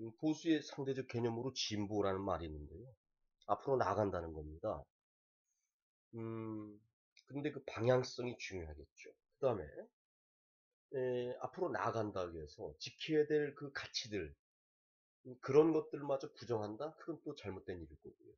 음, 보수의 상대적 개념으로 진보라는 말이 있는데요. 앞으로 나아간다는 겁니다. 음, 근데 그 방향성이 중요하겠죠. 그 다음에, 앞으로 나아간다고 해서 지켜야 될 그 가치들, 음, 그런 것들마저 부정한다? 그건 또 잘못된 일일 거고요.